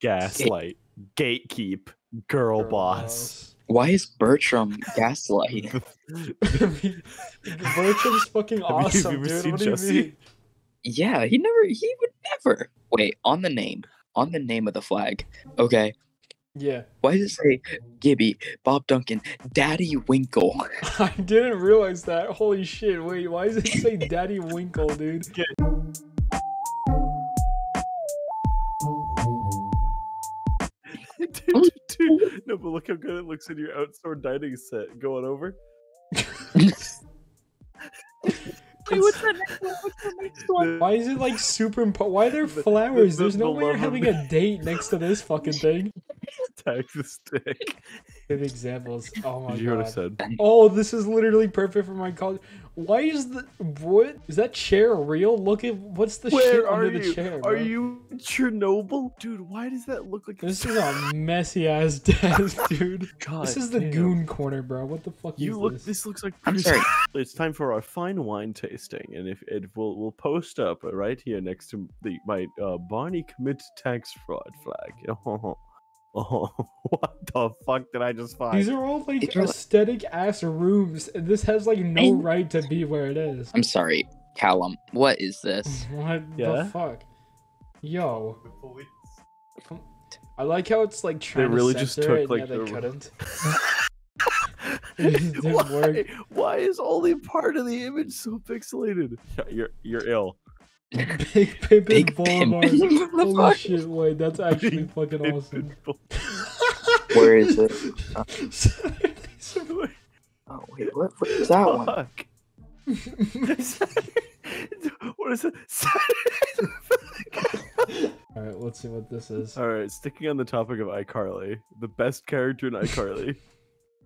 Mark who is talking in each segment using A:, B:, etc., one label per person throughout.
A: Gaslight, gatekeep, girl boss.
B: Why is Bertram gaslight?
C: Bertram's fucking
A: Have you- have you
C: awesome,
A: ever
C: dude.
A: seen
C: What do you
A: Jesse?
C: mean?
B: yeah, he never. He would never. Wait, on the name, on the name of the flag. Okay,
C: Yeah,
B: why does it say Gibby, Bob Duncan, Daddy Winkle?
C: I didn't realize that. Holy shit! Wait, why does it say Daddy Winkle, dude?
A: dude, No, but look how good it looks in your outdoor dining set. Going over.
C: It's-
B: what's the next one? What's the next one?
C: Why is it like superimposed? Why are there flowers? There's no way you're having a date next to this fucking thing.
A: Tag the stick.
C: Good examples. Oh my
A: Did you hear what I
C: god.
A: said?
C: Oh, this is literally perfect for my college. Why is the what? Is that chair real? Look at what's the shit
A: Where are
C: under the
A: you?
C: chair?
A: Are you Chernobyl, dude? Why does that look like?
C: This is a messy ass desk, dude.
A: God
C: This is the
A: damn.
C: goon corner, bro. What the fuck
A: You
C: is
A: look.
C: this?
A: This looks like.
B: I'm sorry.
A: It's time for our fine wine tasting, and if it will, we'll post up right here next to the my uh, Barney commits tax fraud flag. Oh, what the fuck did I just find?
C: These are all like
B: These are like-
C: aesthetic ass rooms, and this has like no
B: And-
C: right to be where it is.
B: I'm sorry, Callum. What is this?
C: What
A: Yeah?
C: the fuck? Yo, I like how it's like trying
A: really
C: to
A: just took,
C: it,
A: like,
C: yeah, they
A: the-
C: couldn't. It didn't work.
A: why, why is only part of the image so pixelated? You're you're ill.
C: Big Pimpin'
B: Big
C: Boulevard.
B: Pimpin'
C: Holy
B: Boulevard.
C: shit, wait, that's actually
A: Big
C: fucking
A: Pimpin'
C: awesome.
B: Where is it?
C: it?
B: Oh wait, what? What is that one?
A: Fuck. what is it?
C: Alright, let's see what this is.
A: All right, sticking on the topic of iCarly, the best character in iCarly.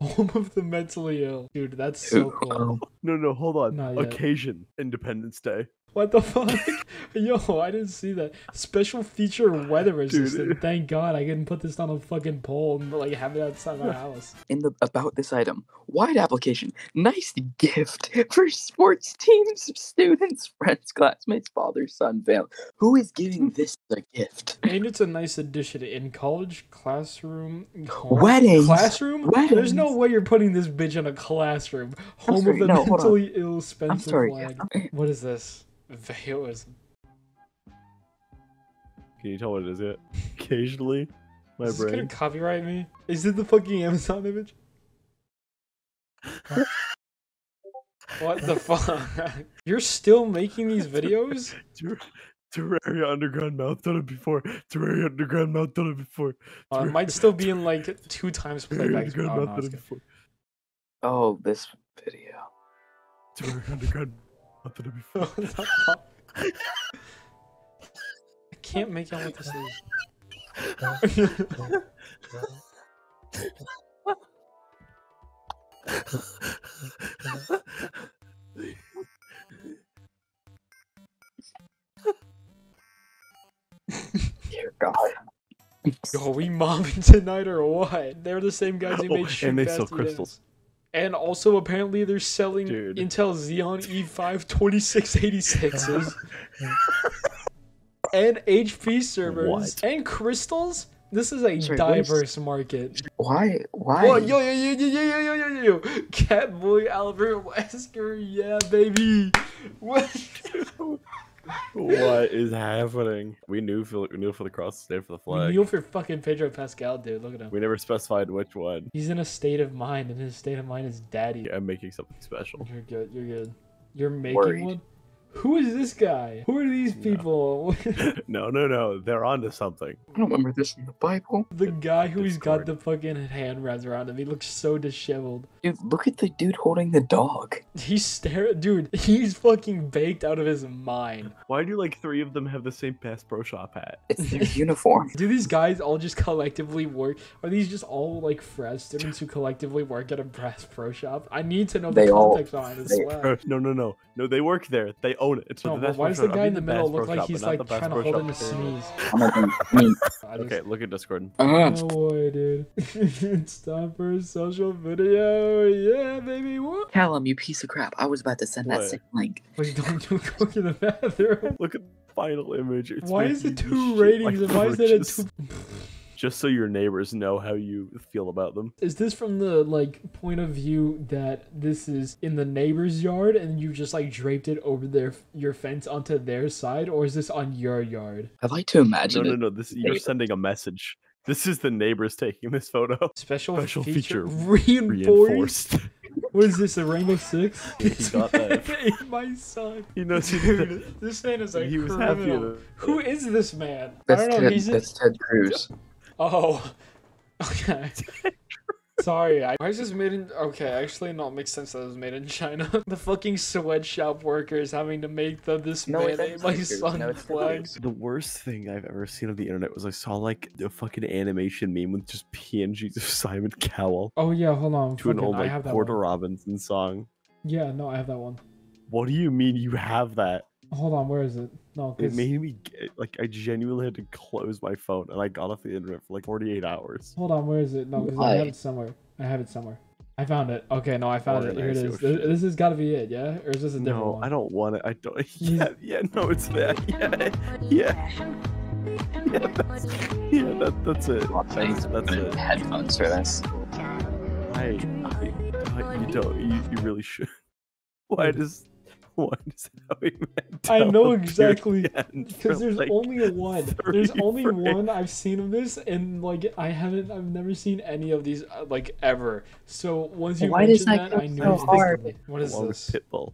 C: Home of the mentally ill. Dude, that's so cool.
A: No, no, hold on.
C: Not yet.
A: Occasion, Independence Day.
C: What the fuck? Yo, I didn't see that. Special feature weather resistant. Thank God I didn't put this on a fucking pole and like have it outside my house.
B: In the about this item, wide application, nice gift for sports teams, students, friends, classmates, father, son, family. Who is giving this a gift?
C: And it's a nice addition in college classroom. home-
B: Weddings.
C: Classroom? There's no way you're putting this bitch in a classroom. Home
B: sorry,
C: of the
B: no,
C: mentally ill Spencer flag. What is this? Veils.
A: Can you tell what it is yet? Occasionally, my
C: Is this gonna copyright me? Is it the fucking Amazon image? what the fuck? You're still making these videos?
A: Ter- Terraria Underground Mouth done it before. Terraria Underground Mouth done it before.
C: Uh, it might still be in like two times playback. Oh, no,
A: done
C: it's
A: it
C: good.
A: before.
B: Oh, this video.
A: Terraria Underground Mouth done it before.
C: What the? I can't make out what this is.
B: Dear God.
C: Yo, we mobbing tonight or what? They're the same guys who
A: Oh,
C: made
A: and they sell
C: Eat
A: crystals.
C: Ants. And also, apparently, they're selling
A: Dude.
C: Intel Xeon E E5 2686s and HP servers
A: What?
C: and crystals. This is a
B: Sorry, what is-
C: diverse market.
B: Why? Why?
C: Yo, yo, yo, yo, yo, yo, yo, yo, yo, yo. Catboy Albert Wesker, yeah, baby. What?
A: what is happening? We knew for we knew for the cross, stay for the flag.
C: We
A: flag.
C: kneel for fucking Pedro Pascal, dude. Look at him.
A: We never specified which one.
C: He's in a state of mind, and his state of mind is daddy.
A: I'm making something special.
C: You're good. You're good. You're making
B: Worried.
C: one. Who is this guy? Who are these people?
A: no, no, no. They're onto something.
B: I don't remember this in the Bible.
C: the guy who's got the fucking hand wrapped around him. He looks so disheveled.
B: Dude, look at the dude holding the dog.
C: He's staring. Dude, he's fucking baked out of his mind.
A: Why do like three of them have the same Bass Pro Shop hat?
B: It's their uniform.
C: Do these guys all just collectively work? Are these just all like Fred students who collectively work at a Bass Pro Shop? I need to know the
B: They all-
C: context behind this
B: they-
C: swag.
A: Bro, no, no, no, no. They work there. They own it. It's
C: No,
A: the
C: but why does the guy in the middle
A: Bass
C: look like he's like trying to hold
A: Shop
C: in a sneeze?
B: I'm not gonna- I mean,
C: just-
A: Okay, look at Discord.
B: uh,
C: No way, dude. it's time for a social video. Yeah, baby. What?
B: Callum, you piece of crap. I was about to send that same link.
C: Wait, don't do go to the bathroom.
A: Look at the final image. It's
C: Why is it two ratings
A: my
C: and why is it a two?
A: Just so your neighbors know how you feel about them.
C: Is this from the like point of view that this is in the neighbor's yard and you just like draped it over their your fence onto their side, or is this on your yard?
B: I like to imagine
A: no,
B: it.
A: no. This you're sending a message. This is the neighbors taking this photo.
C: Special,
A: Special
C: feature,
A: feature
C: reinforced.
A: Reinforced.
C: What is this? A Rainbow Six?
A: He got that.
C: My son.
A: he knows he did.
C: Dude, this man is a
A: He was
C: criminal.
A: happy.
C: Who is this man?
B: That's
C: I don't know.
B: Ted,
C: He's a-
B: that's Ted Cruz.
C: Oh. Okay. Sorry, I, why is this made in? Okay, actually, not it makes sense that it was made in China. the fucking sweatshop workers having to make the this
B: No,
C: man
B: it's
C: ate my son
B: No, it's
C: flag.
A: The worst thing I've ever seen on the internet was I saw like a fucking animation meme with just PNGs of Simon Cowell
C: Oh yeah, hold on.
A: to an
C: fucking-
A: old
C: I
A: like
C: have that
A: Porter
C: one.
A: Robinson song.
C: Yeah, no, I have that one.
A: What do you mean you have that?
C: Hold on, where is it? No,
A: it made me get, like I genuinely had to close my phone and I got off the internet for like 48 hours.
C: hold on, where is it? No, because I have it somewhere. I have it somewhere. I found it. Okay, no, I found it. Here it is.
A: Organize
C: oh,
A: This,
C: this has got to be it, yeah? Or is this a different
A: No,
C: one?
A: No, I don't want it. I don't. Yeah, yeah, no, it's that. Yeah, yeah, yeah. That's, yeah, that, that's it.
B: I'll tell you
A: That's,
B: to
A: that's
B: put
A: it.
B: headphones for this.
A: I, I, I, you don't. You, you really should. Why does? Why does Howie
C: I know exactly, Because there's
A: like,
C: only one. There's only
A: frames?
C: one I've seen of this, and like I haven't, I've never seen any of these uh, like ever. So once you
B: Why
C: mentioned
B: that
C: that, I knew
B: so
C: instantly.
B: hard?
C: What is
A: along
C: this?
A: Pitbull.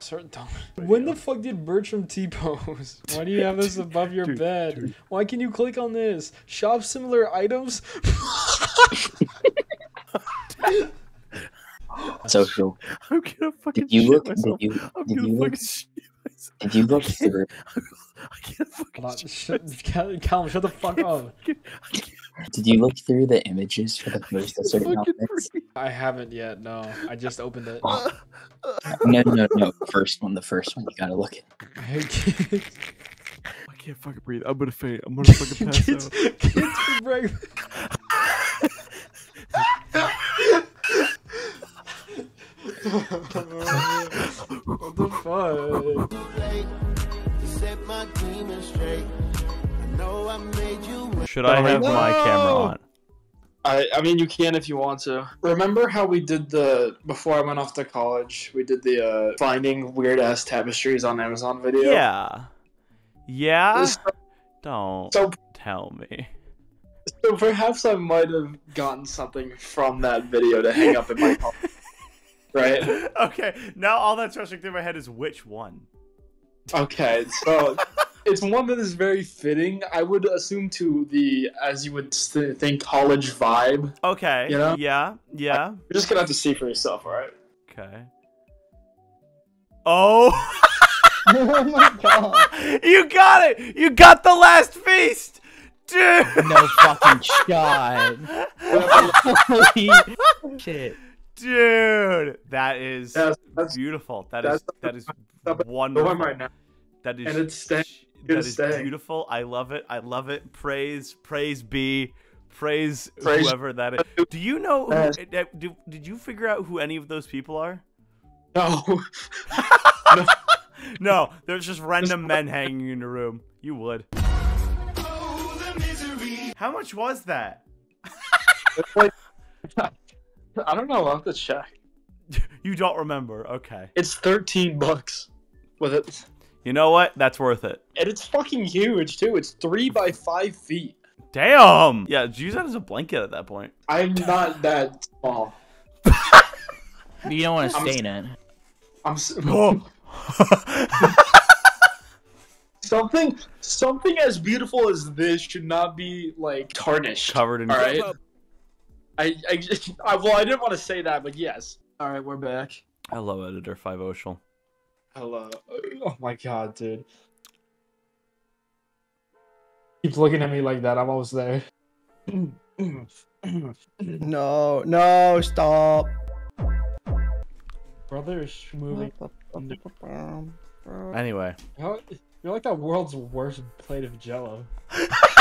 C: Certain dumb. When the fuck did Bertram T pose? Why do you have this above your
A: Dude,
C: bed?
A: dude.
C: Why can you click on this? Shop similar items.
B: Social.
A: I'm gonna fucking
B: Did you
A: shit
B: look? Did
A: myself.
B: you?
A: I'm
B: Did
A: gonna
B: you
A: fucking
B: look?
A: shit myself.
B: Did you look
A: I
B: through?
A: I can't fucking
C: Hold on,
A: shit
C: shut,
A: myself.
C: Callum, shut the fuck up.
A: I can't- I can't
B: Did you look through the images for the most of certain outfits?
C: I haven't yet. No, I just opened it.
B: Oh. No, no, no. First one, the first one. You gotta look at.
C: Hey, kids,
A: I can't fucking breathe. I'm gonna faint. I'm gonna fucking pass
C: kids,
A: out.
C: kids for breakfast.
A: Should I have my camera on?
D: I, I mean, you can if you want to. Remember how we did the before I went off to college? We did the uh, finding weird ass tapestries on Amazon video.
A: Yeah. Yeah.
D: So,
A: Don't
D: so,
A: tell me.
D: so perhaps I might have gotten something from that video to hang up in my home. Right?
A: okay. Now all that's rushing through my head is which one.
D: Okay, so it's one that is very fitting. I would assume to the as you would st- think college vibe.
A: Okay.
D: You know?
A: Yeah. Yeah.
D: You're just gonna have to see for yourself, all right?
A: Okay. Oh.
E: oh my god.
A: you got it. You got the last feast, dude.
E: No fucking shot. Holy shit.
A: Dude, that is
D: That's, that's
A: beautiful. That
D: that's
A: is that is
D: the one
A: wonderful.
D: right now.
A: That is
D: and it's staying.
A: That
D: staying.
A: beautiful. I love it. I love it. Praise, praise be, praise,
D: Praise-
A: whoever that is. Do you know? Who, eh, do, did you figure out who any of those people are?
D: No.
A: No, no. there's just random men hanging in a room. You would. How much was that?
D: Like- I don't know. I'll have to check.
A: You don't remember? Okay.
D: It's 13 bucks with it.
A: You know what? That's worth it.
D: And it's fucking huge, too. It's 3 by 5 feet.
A: Damn. Yeah, use that as a blanket at that point.
D: I'm not that small.
E: You don't want to
D: I'm-
E: stay in it.
D: I'm s-
A: Oh.
D: something something as beautiful as this should not be like tarnished.
A: Covered in.
D: All right. I, I, I well, I didn't want to say that, but yes. All right, we're back.
A: Hello, editor Five Ocean.
D: Hello. Uh, oh my god, dude.
C: Keeps looking at me like that. I'm almost there.
F: No, no, stop.
C: Brother is moving.
A: Anyway,
C: You're like that world's worst plate of Jello.